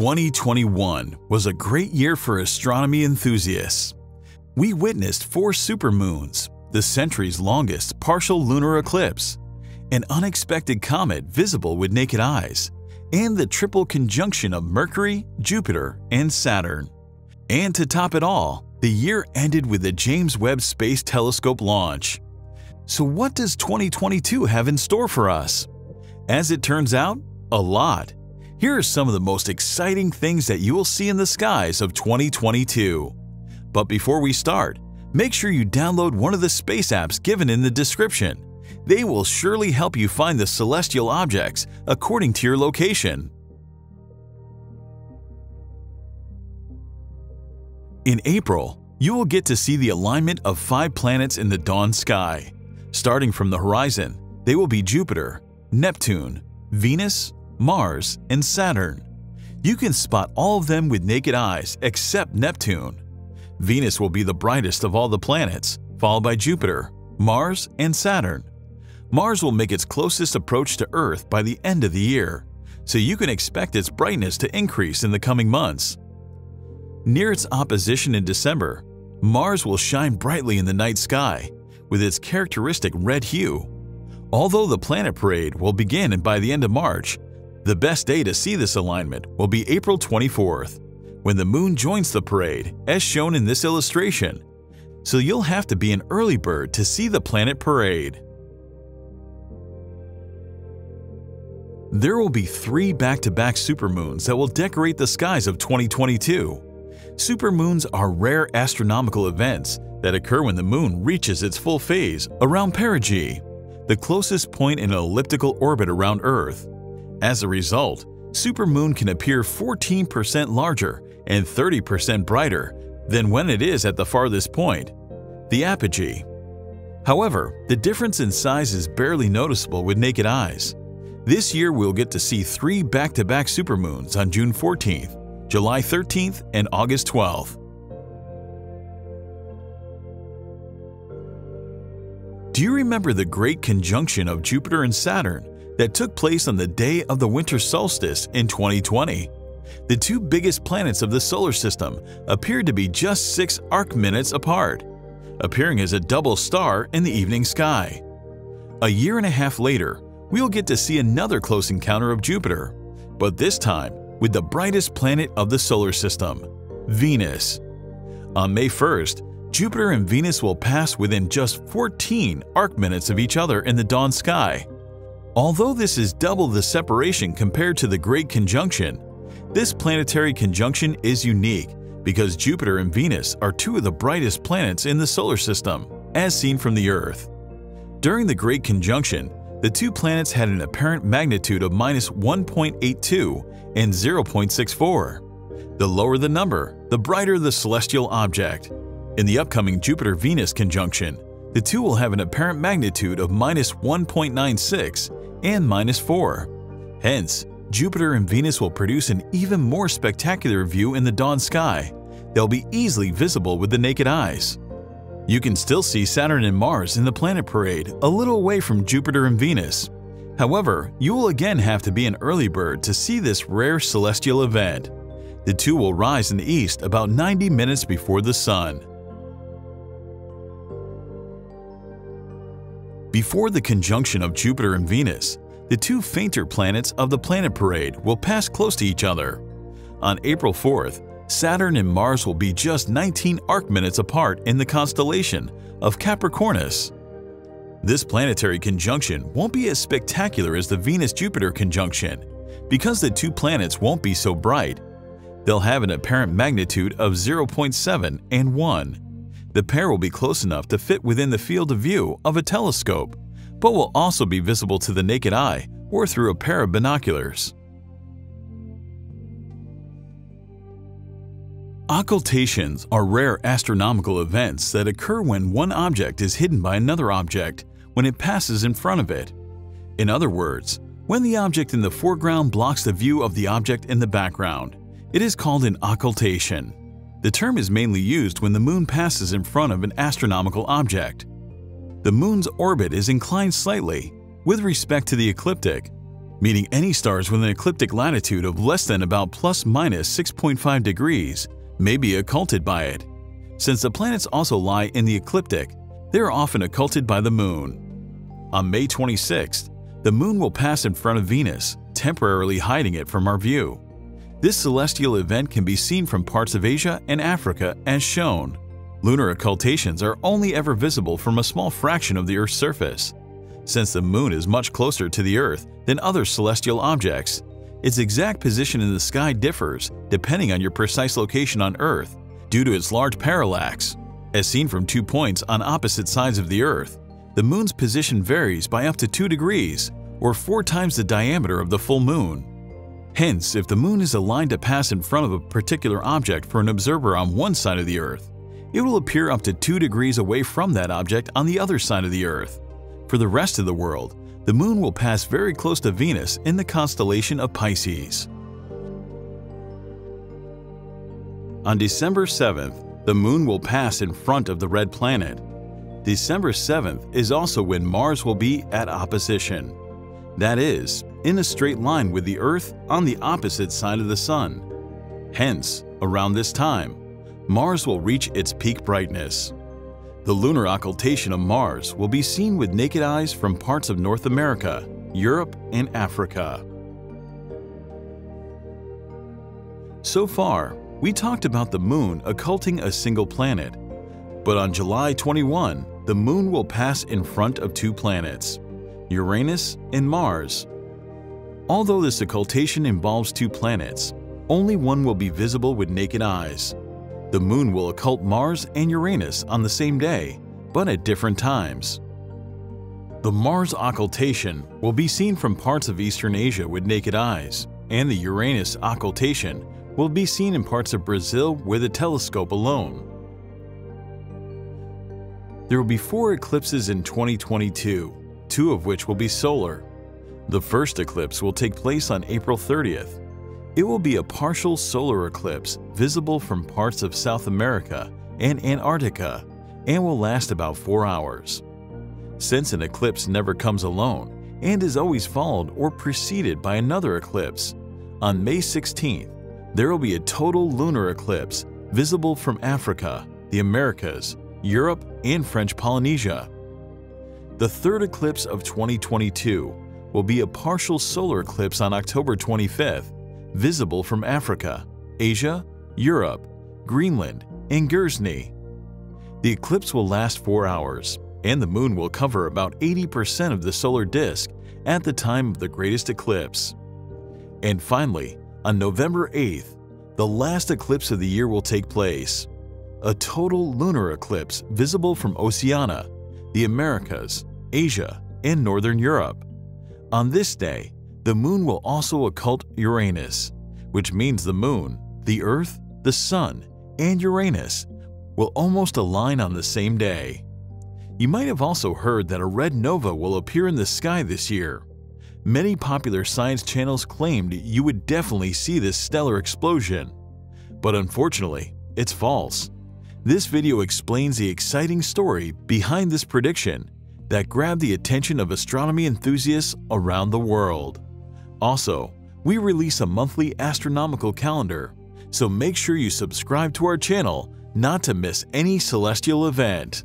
2021 was a great year for astronomy enthusiasts. We witnessed four supermoons, the century's longest partial lunar eclipse, an unexpected comet visible with naked eyes, and the triple conjunction of Mercury, Jupiter, and Saturn. And to top it all, the year ended with the James Webb Space Telescope launch. So what does 2022 have in store for us? As it turns out, a lot. Here are some of the most exciting things that you will see in the skies of 2022. But before we start, make sure you download one of the space apps given in the description. They will surely help you find the celestial objects according to your location. In April, you will get to see the alignment of five planets in the dawn sky. Starting from the horizon, they will be Jupiter, Neptune, Venus, Mars, and Saturn. You can spot all of them with naked eyes except Neptune. Venus will be the brightest of all the planets, followed by Jupiter, Mars, and Saturn. Mars will make its closest approach to Earth by the end of the year, so you can expect its brightness to increase in the coming months. Near its opposition in December, Mars will shine brightly in the night sky with its characteristic red hue. Although the planet parade will begin by the end of March, the best day to see this alignment will be April 24th, when the moon joins the parade, as shown in this illustration. So you'll have to be an early bird to see the planet parade. There will be three back-to-back supermoons that will decorate the skies of 2022. Supermoons are rare astronomical events that occur when the moon reaches its full phase around perigee, the closest point in an elliptical orbit around Earth. As a result, supermoon can appear 14% larger and 30% brighter than when it is at the farthest point, the apogee. However, the difference in size is barely noticeable with naked eyes. This year we'll get to see three back-to-back -back supermoons on June 14th, July 13th, and August 12th. Do you remember the great conjunction of Jupiter and Saturn that took place on the day of the winter solstice in 2020. The two biggest planets of the solar system appeared to be just 6 arc minutes apart, appearing as a double star in the evening sky. A year and a half later, we'll get to see another close encounter of Jupiter, but this time with the brightest planet of the solar system, Venus. On May 1st, Jupiter and Venus will pass within just 14 arc minutes of each other in the dawn sky, Although this is double the separation compared to the Great Conjunction, this planetary conjunction is unique because Jupiter and Venus are two of the brightest planets in the solar system, as seen from the Earth. During the Great Conjunction, the two planets had an apparent magnitude of minus 1.82 and 0.64. The lower the number, the brighter the celestial object. In the upcoming Jupiter-Venus conjunction, the two will have an apparent magnitude of minus 1.96 and minus 4. Hence, Jupiter and Venus will produce an even more spectacular view in the dawn sky. They'll be easily visible with the naked eyes. You can still see Saturn and Mars in the planet parade a little away from Jupiter and Venus. However, you will again have to be an early bird to see this rare celestial event. The two will rise in the east about 90 minutes before the Sun. Before the conjunction of Jupiter and Venus, the two fainter planets of the planet parade will pass close to each other. On April 4th, Saturn and Mars will be just 19 arc minutes apart in the constellation of Capricornus. This planetary conjunction won't be as spectacular as the Venus-Jupiter conjunction because the two planets won't be so bright. They'll have an apparent magnitude of 0.7 and 1. The pair will be close enough to fit within the field of view of a telescope, but will also be visible to the naked eye or through a pair of binoculars. Occultations are rare astronomical events that occur when one object is hidden by another object when it passes in front of it. In other words, when the object in the foreground blocks the view of the object in the background, it is called an occultation. The term is mainly used when the Moon passes in front of an astronomical object. The Moon's orbit is inclined slightly with respect to the ecliptic. meaning any stars with an ecliptic latitude of less than about plus minus 6.5 degrees may be occulted by it. Since the planets also lie in the ecliptic, they are often occulted by the Moon. On May 26th, the Moon will pass in front of Venus, temporarily hiding it from our view. This celestial event can be seen from parts of Asia and Africa as shown. Lunar occultations are only ever visible from a small fraction of the Earth's surface. Since the Moon is much closer to the Earth than other celestial objects, its exact position in the sky differs depending on your precise location on Earth due to its large parallax. As seen from two points on opposite sides of the Earth, the Moon's position varies by up to 2 degrees, or 4 times the diameter of the full Moon. Hence, if the Moon is aligned to pass in front of a particular object for an observer on one side of the Earth, it will appear up to 2 degrees away from that object on the other side of the Earth. For the rest of the world, the Moon will pass very close to Venus in the constellation of Pisces. On December 7th, the Moon will pass in front of the Red Planet, December 7th is also when Mars will be at opposition. That is, in a straight line with the Earth on the opposite side of the Sun. Hence, around this time, Mars will reach its peak brightness. The lunar occultation of Mars will be seen with naked eyes from parts of North America, Europe, and Africa. So far, we talked about the Moon occulting a single planet, but on July 21, the Moon will pass in front of two planets, Uranus and Mars. Although this occultation involves two planets, only one will be visible with naked eyes. The Moon will occult Mars and Uranus on the same day, but at different times. The Mars occultation will be seen from parts of Eastern Asia with naked eyes, and the Uranus occultation will be seen in parts of Brazil with a telescope alone. There will be four eclipses in 2022, two of which will be solar. The first eclipse will take place on April 30th. It will be a partial solar eclipse visible from parts of South America and Antarctica and will last about four hours. Since an eclipse never comes alone and is always followed or preceded by another eclipse, on May 16th, there will be a total lunar eclipse visible from Africa, the Americas, Europe, and French Polynesia. The third eclipse of 2022 will be a partial solar eclipse on October 25th, visible from Africa, Asia, Europe, Greenland, and Guernsey. The eclipse will last 4 hours, and the moon will cover about 80% of the solar disk at the time of the greatest eclipse. And finally, on November 8th, the last eclipse of the year will take place a total lunar eclipse visible from Oceania, the Americas, Asia, and Northern Europe. On this day, the Moon will also occult Uranus, which means the Moon, the Earth, the Sun, and Uranus will almost align on the same day. You might have also heard that a red nova will appear in the sky this year. Many popular science channels claimed you would definitely see this stellar explosion. But unfortunately, it's false. This video explains the exciting story behind this prediction that grabbed the attention of astronomy enthusiasts around the world. Also, we release a monthly astronomical calendar, so make sure you subscribe to our channel not to miss any celestial event.